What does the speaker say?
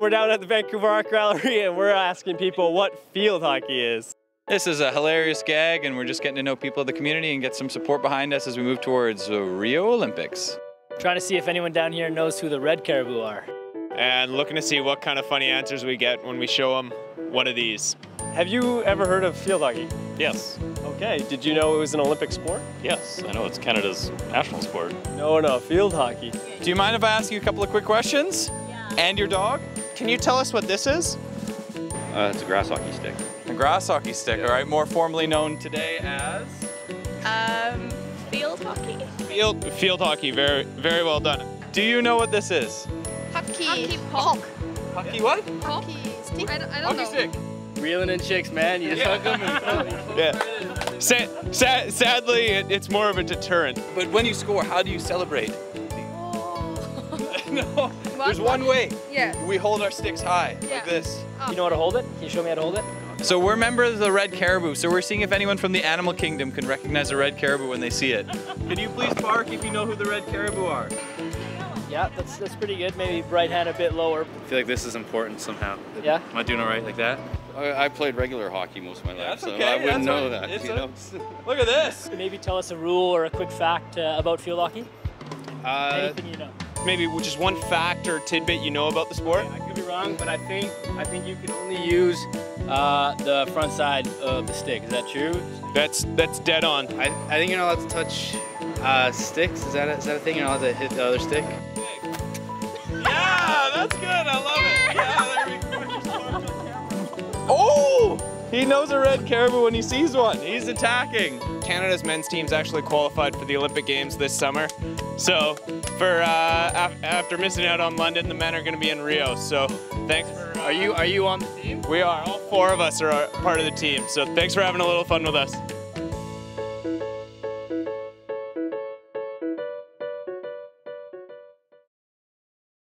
We're down at the Vancouver Art Gallery and we're asking people what field hockey is. This is a hilarious gag, and we're just getting to know people of the community and get some support behind us as we move towards the Rio Olympics. Trying to see if anyone down here knows who the Red Caribou are. And looking to see what kind of funny answers we get when we show them one of these. Have you ever heard of field hockey? Yes, Okay, did you know it was an Olympic sport? yes, I know it's Canada's national sport. No, no, field hockey. Do you mind if I ask you a couple of quick questions? Yeah. And your dog? Can you tell us what this is? Uh, it's a grass hockey stick. A grass hockey stick, all right, more formally known today as? Um, field hockey? Field field hockey. Very very well done. Do you know what this is? Hockey. Hockey Puck. Hockey what? Hockey stick? I don't, I don't Hockey know. stick. Reeling in chicks, man. You just hook 'em and Yeah. Sa- sa- sadly, it, it's more of a deterrent. But when you score, how do you celebrate? no, there's one way. Yeah. We hold our sticks high, Yeah. like this. Oh. You know how to hold it? Can you show me how to hold it? So we're members of the Red Caribou, so we're seeing if anyone from the animal kingdom can recognize a red caribou when they see it. Can you please bark if you know who the red caribou are? Yeah, that's that's pretty good. Maybe right hand a bit lower. I feel like this is important somehow. Yeah. Am I doing all right like that? I, I played regular hockey most of my life, That's so I wouldn't that's know that. it's You know? Look at this. Maybe tell us a rule or a quick fact uh, about field hockey. Uh, Anything you know. maybe just one fact or tidbit you know about the sport. I could be wrong, but I think I think you can only use uh, the front side of the stick. Is that true? That's that's dead on. I, I think you're not allowed to touch uh, sticks. Is that a, is that a thing? You're not allowed to hit the other stick? He knows a red caribou when he sees one. He's attacking. Canada's men's team's actually qualified for the Olympic Games this summer. So, for uh, af- after missing out on London, the men are going to be in Rio. So, thanks for. Are you are you on the team? We are. All four of us are uh, part of the team. So, thanks for having a little fun with us.